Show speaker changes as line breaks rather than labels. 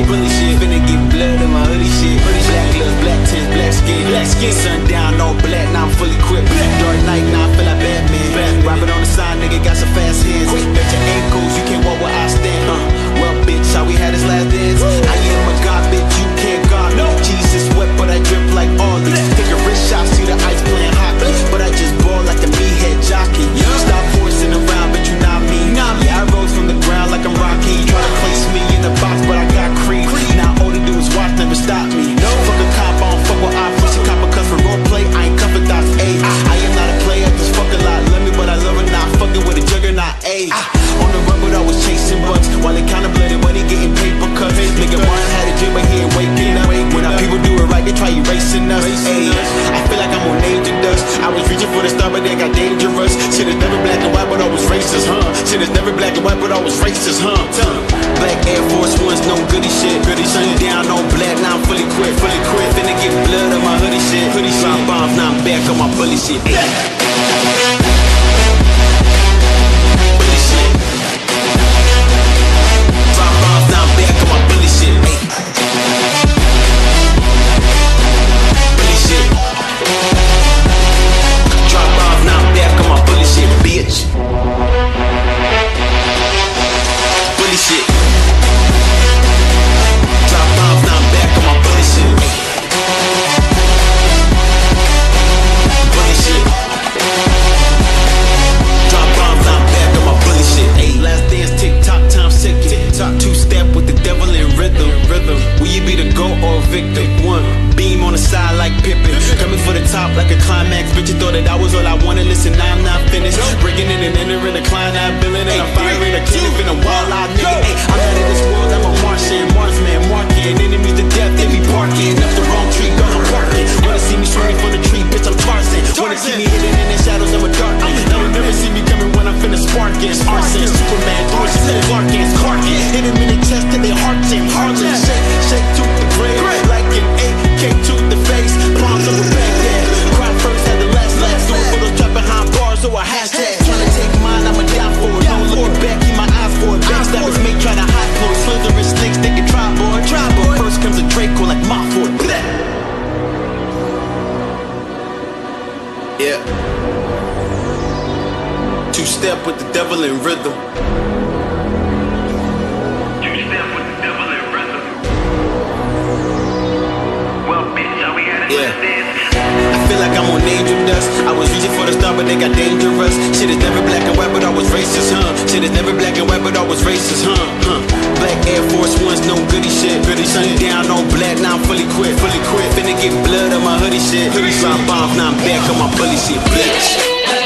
shit, bully shit. Finna get blood in my hoodie shit. Hoodie black gloves, black tents, black skin, black skin. Sundown, all black, now I'm fully equipped. Dark night, now I feel like Batman. Rapping on the side, nigga got some fast hands. Quick, bet for the star, but they got dangerous. Shit is never black and white, but always racist, huh? Shit is never black and white, but always racist, huh? Black Air Force Ones, no goody shit. Goody Sundown, on black, now I'm fully quit, fully quit. Finna get blood on my hoodie shit. Hoodie drop bombs, now I'm back on my bully shit. Like a climax. Bitch, you thought that I was all I wanted. Listen, I'm not finished. Breaking in and entering the client, I billing and I'm firing a killing. Been a wall Yeah. Two step with the devil in rhythm.
Two step with the devil in rhythm. Well, bitch, we it
Yeah. I feel like I'm on angel dust. I was reaching for the star, but they got dangerous. Shit is never black and white, but I was racist, huh? Shit is never black and white, but I was racist, huh? Black Air Force Ones, no goody shit. Goody down on black, now I'm fully quit, fully quit. Finna get blood on my hoodie shit. Hoodie drop bombs, now I'm back on my bully shit, bitch. Uh,